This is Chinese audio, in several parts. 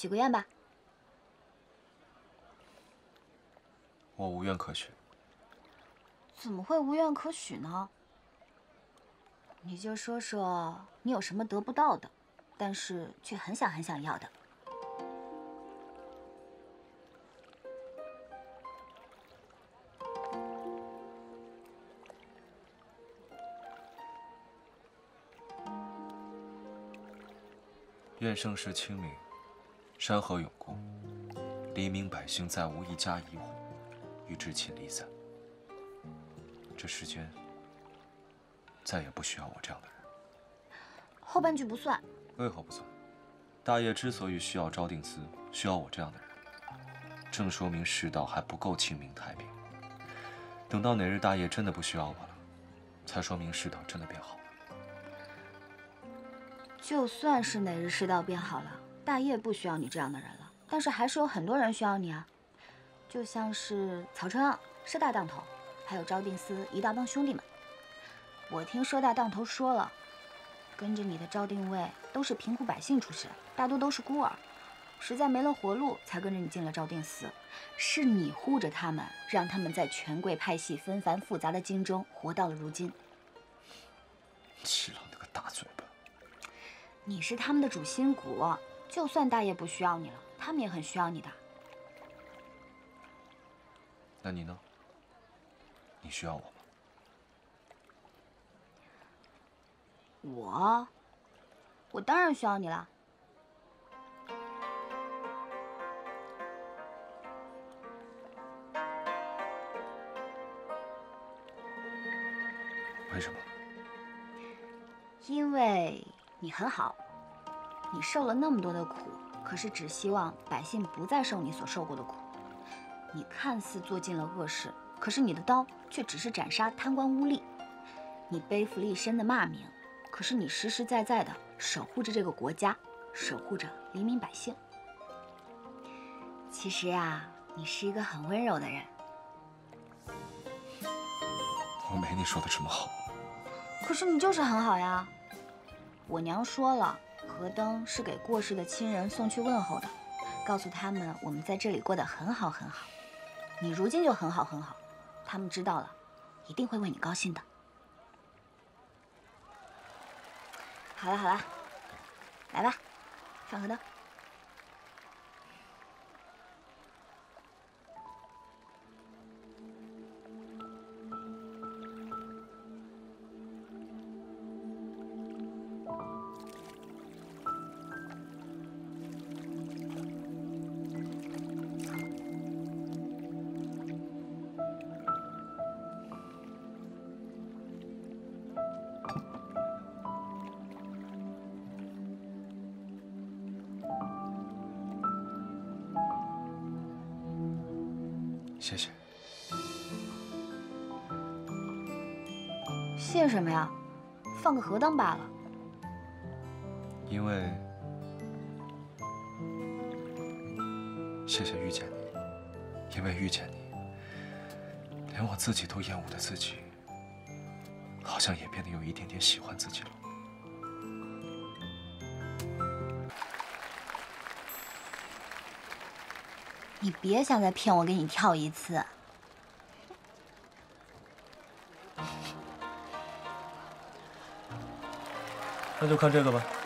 许个愿吧。我无愿可许。怎么会无愿可许呢？你就说说你有什么得不到的，但是却很想很想要的。愿盛世清明，山河永固，黎民百姓再无一家一户与至亲离散。这世间再也不需要我这样的人。后半句不算。为何不算？大业之所以需要昭定司，需要我这样的人，正说明世道还不够清明太平。等到哪日大业真的不需要我了，才说明世道真的变好了。就算是哪日世道变好了，大业不需要你这样的人了，但是还是有很多人需要你啊。就像是曹春昂、佘大当头，还有昭定司一大帮兄弟们。我听佘大当头说了。跟着你的昭定卫都是贫苦百姓出身，大多都是孤儿，实在没了活路，才跟着你进了昭定司。是你护着他们，让他们在权贵派系纷繁复杂的京中活到了如今。七郎那个大嘴巴！你是他们的主心骨，就算大爷不需要你了，他们也很需要你的。那你呢？你需要我吗？我，我当然需要你了。为什么？因为你很好，你受了那么多的苦，可是只希望百姓不再受你所受过的苦。你看似做尽了恶事，可是你的刀却只是斩杀贪官污吏。你背负了一身的骂名。可是你实实在在的守护着这个国家，守护着黎民百姓。其实呀，你是一个很温柔的人。我没你说的这么好。可是你就是很好呀。我娘说了，河灯是给过世的亲人送去问候的，告诉他们我们在这里过得很好很好。你如今就很好很好，他们知道了，一定会为你高兴的。好了好了，来吧，放河灯。谢什么呀？放个河当罢了。因为谢谢遇见你，因为遇见你，连我自己都厌恶的自己，好像也变得有一点点喜欢自己了。你别想再骗我，给你跳一次。那就看这个吧。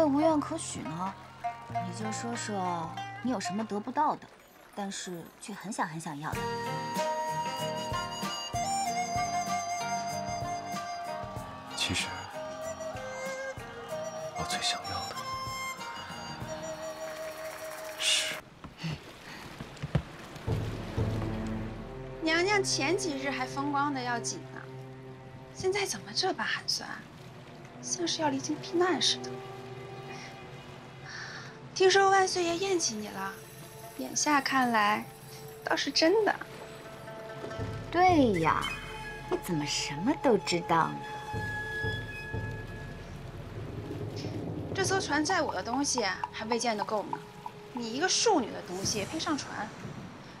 会无愿可许呢？你就说说你有什么得不到的，但是却很想很想要的。其实，我最想要的是……娘娘前几日还风光的要紧呢，现在怎么这般寒酸？像是要离京避难似的。听说万岁爷厌弃你了，眼下看来，倒是真的。对呀，你怎么什么都知道呢？这艘船载我的东西还未见得够呢，你一个庶女的东西配上船，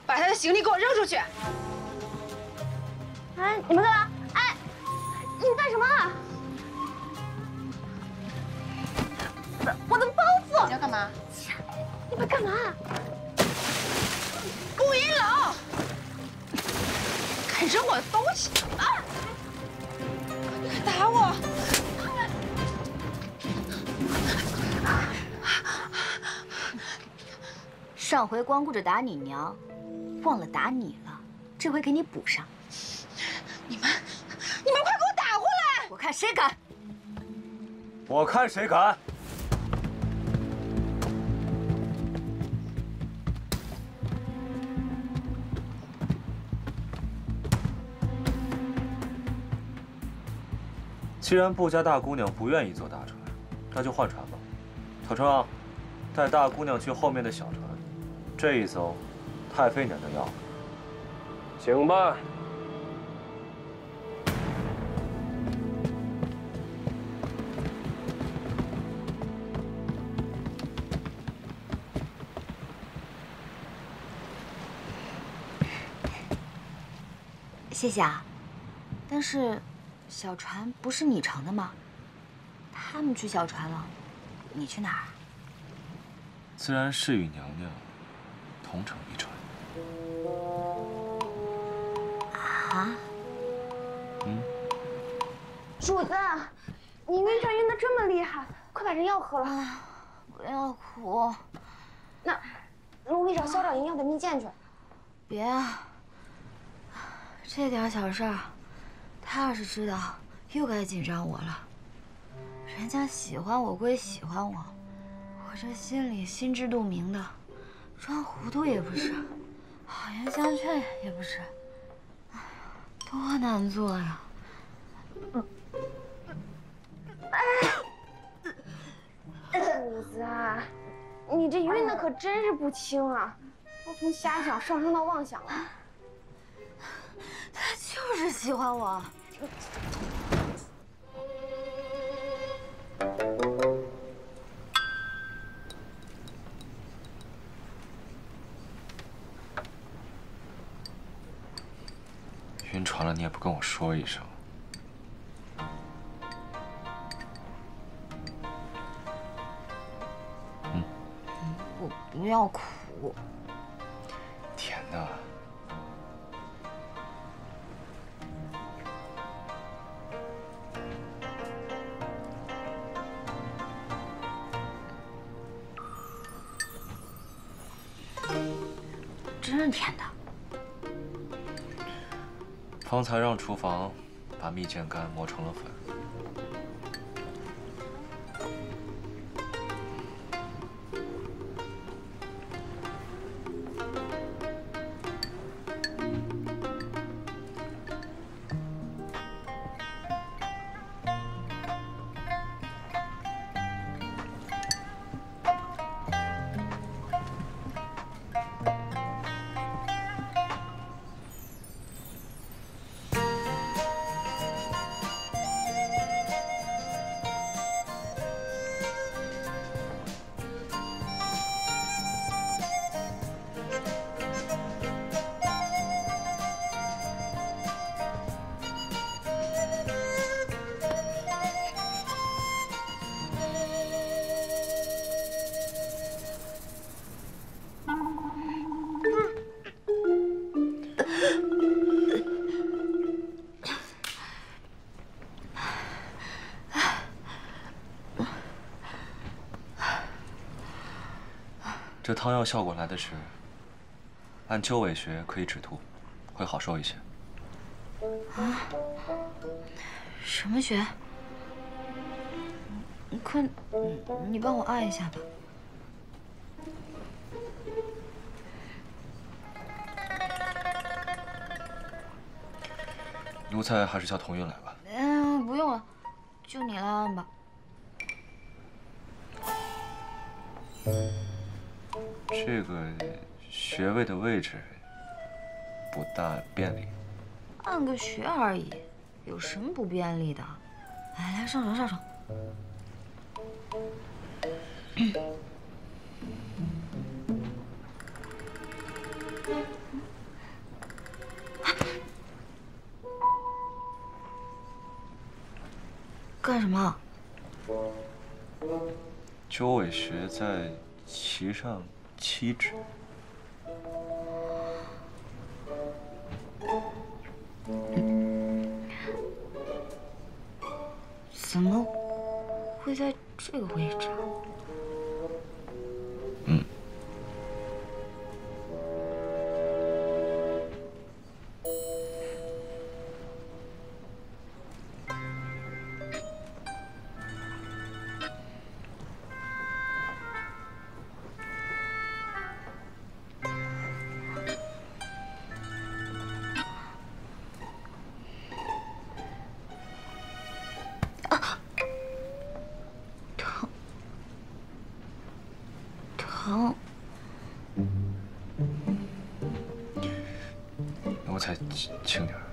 把他的行李给我扔出去！哎，你们干嘛？哎，你们干什么？我的你要干嘛？你们干嘛？顾一楼，敢扔我的东西啊！你敢打我！上回光顾着打你娘，忘了打你了，这回给你补上。你们，你们快给我打过来！我看谁敢！我看谁敢！既然布家大姑娘不愿意坐大船，那就换船吧。小春啊，带大姑娘去后面的小船，这一艘，太妃娘娘要了。请吧。谢谢啊，但是小船不是你乘的吗？他们去小船了，你去哪儿？自然是与娘娘同乘一船。啊？嗯？主子，你晕船晕的这么厉害，快把这药喝了。不要哭。那，奴婢找萧长营要点蜜饯去。别啊。这点小事儿，他要是知道，又该紧张我了。人家喜欢我归喜欢我，我这心里心知肚明的，装糊涂也不是，好言相劝也不是，多难做呀！主子啊，你这晕的可真是不轻啊，都从瞎想上升到妄想了。他就是喜欢我。晕船了，你也不跟我说一声。嗯，我，不要哭。甜的。方才让厨房把蜜饯干磨成了粉。这汤药效果来得迟，按鸠尾穴可以止吐，会好受一些。啊？什么穴？快，你帮我按一下吧。奴才还是叫童韵来吧。嗯，不用了，就你来按吧。这个穴位的位置不大便利。按个穴而已，有什么不便利的？来来，上床上床。干什么？鸠尾穴在脐上七指。那我再轻点。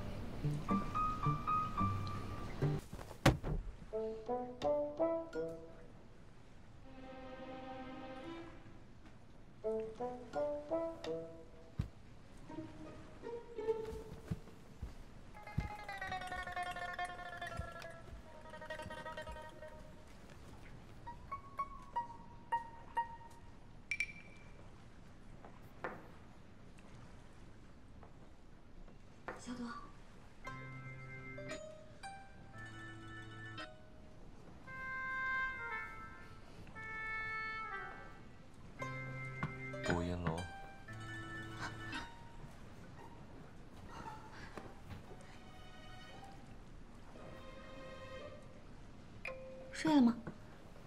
睡了吗？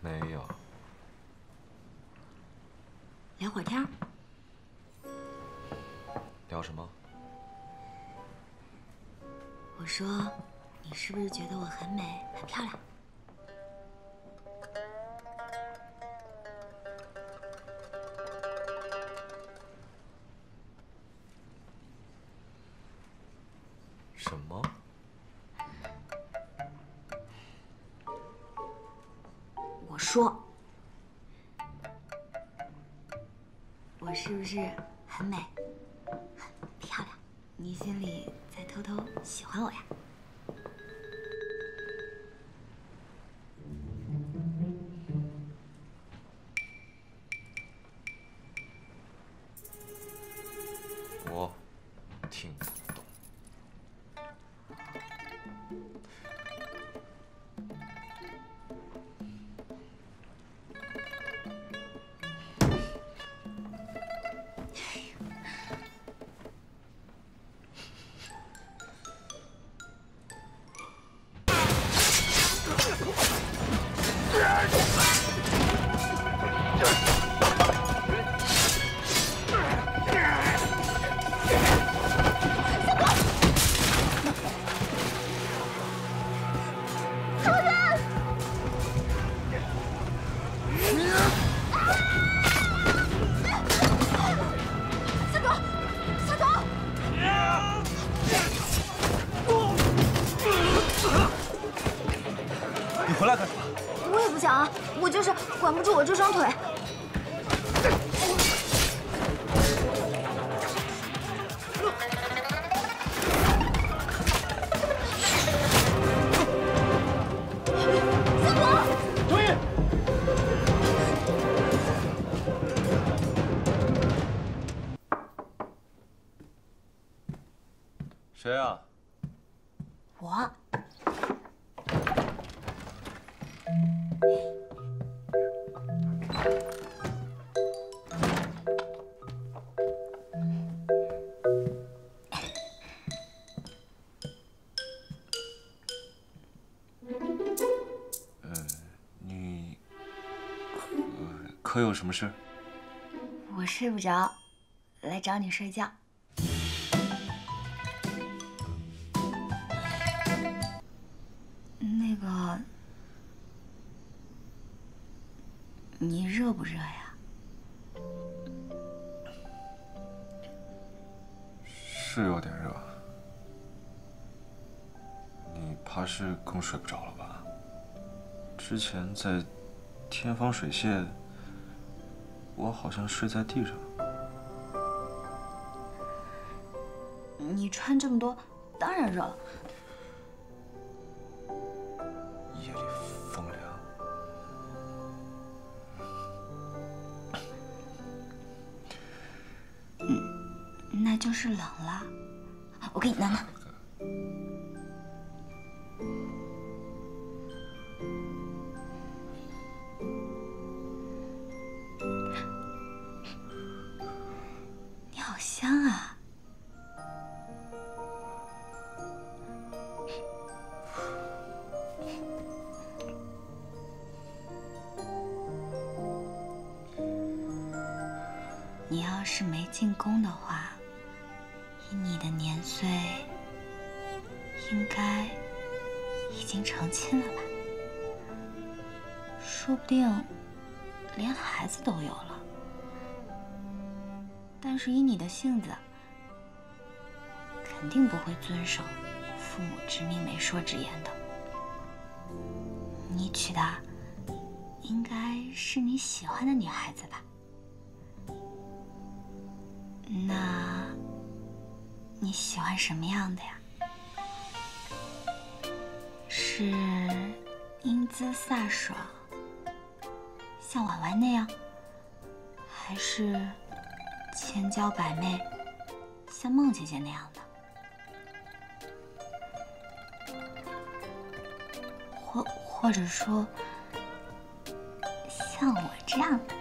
没有。聊会儿天儿。聊什么？我说，你是不是觉得我很美、很漂亮？说，我是不是很美、很漂亮？你心里在偷偷喜欢我呀？可可有什么事？我睡不着，来找你睡觉。那个，你热不热呀？是有点热，你怕是更睡不着了吧？之前在天方水榭，我好像睡在地上。你穿这么多，当然热了。夜里风凉，那就是冷了。我给你拿拿。进宫的话，以你的年岁，应该已经成亲了吧？说不定连孩子都有了。但是以你的性子，肯定不会遵守父母之命、媒妁之言的。你娶的应该是你喜欢的女孩子吧？那你喜欢什么样的呀？是英姿飒爽，像婉婉那样，还是千娇百媚，像孟姐姐那样的？或或者说，像我这样的？